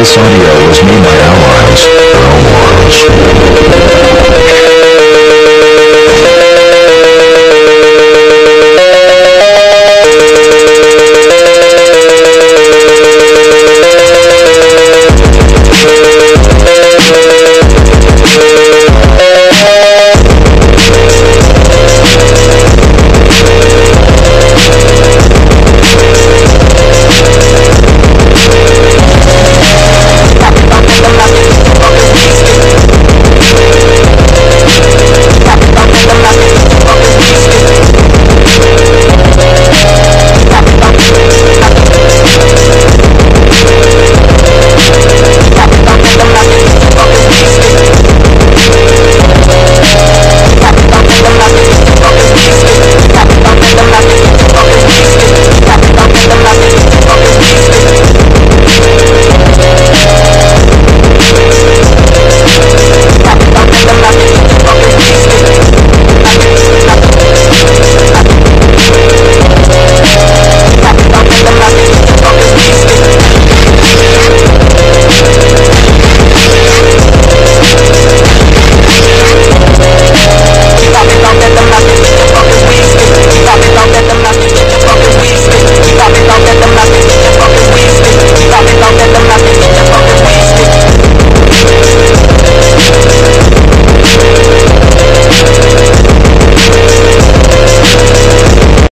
This audio was made by